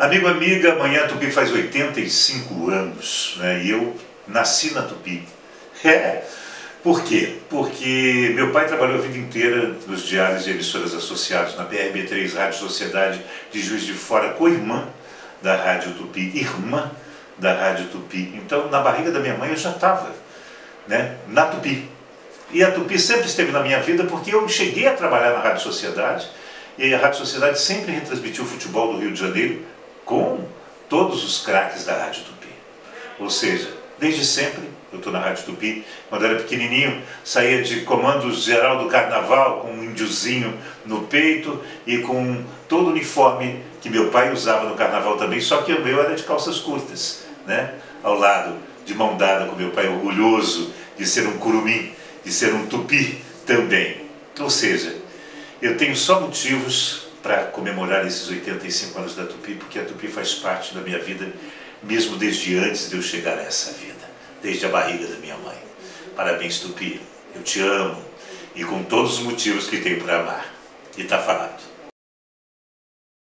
Amigo, amiga, amanhã a Tupi faz 85 anos, né? E eu nasci na Tupi. É. Por quê? Porque meu pai trabalhou a vida inteira nos diários e emissoras associados na BRB3 Rádio Sociedade de Juiz de Fora, co-irmã da Rádio Tupi, irmã da Rádio Tupi. Então, na barriga da minha mãe eu já estava, né? Na Tupi. E a Tupi sempre esteve na minha vida porque eu cheguei a trabalhar na Rádio Sociedade e a Rádio Sociedade sempre retransmitiu o futebol do Rio de Janeiro com todos os craques da Rádio Tupi. Ou seja, desde sempre, eu estou na Rádio Tupi, quando era pequenininho, saía de comandos geral do carnaval com um índiozinho no peito e com todo o uniforme que meu pai usava no carnaval também, só que o meu era de calças curtas, né? ao lado, de mão dada com meu pai, orgulhoso de ser um curumim, de ser um tupi também. Ou seja, eu tenho só motivos para comemorar esses 85 anos da Tupi, porque a Tupi faz parte da minha vida, mesmo desde antes de eu chegar a essa vida, desde a barriga da minha mãe. Parabéns, Tupi. Eu te amo e com todos os motivos que tenho para amar. E está falado.